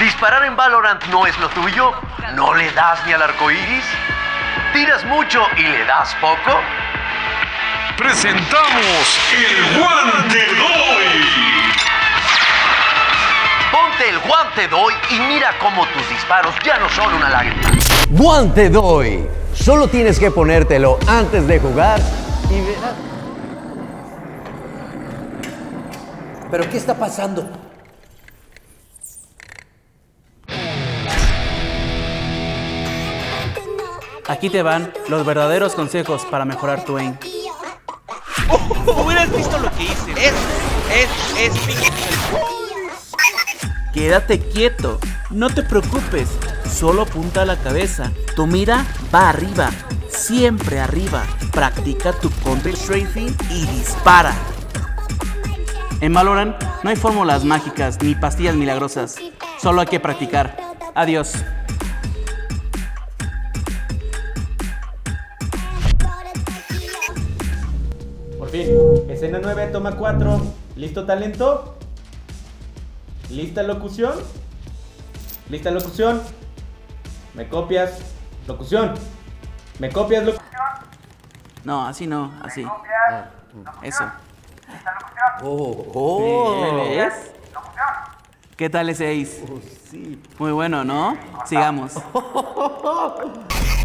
¿Disparar en Valorant no es lo tuyo? ¿No le das ni al arco iris? ¿Tiras mucho y le das poco? Presentamos el guante doy. Ponte el guante doy y mira cómo tus disparos ya no son una lágrima. Guante doy. Solo tienes que ponértelo antes de jugar y verás. ¿Pero qué está pasando? Aquí te van los verdaderos consejos para mejorar tu aim. Hubieras visto lo que hice. Es, es, es mi... Quédate quieto, no te preocupes, solo apunta a la cabeza. Tu mira va arriba, siempre arriba. Practica tu counter strafing y dispara. En Valorant no hay fórmulas mágicas ni pastillas milagrosas, solo hay que practicar. Adiós. Por fin, escena 9, toma 4. ¿Listo talento? ¿Lista locución? ¿Lista locución? ¿Me copias? Locución. ¿Me copias locución? No, así no, así. Eso. Oh, oh. ¿Ves? ¿Qué tal ese ace? Muy bueno, ¿no? Sigamos.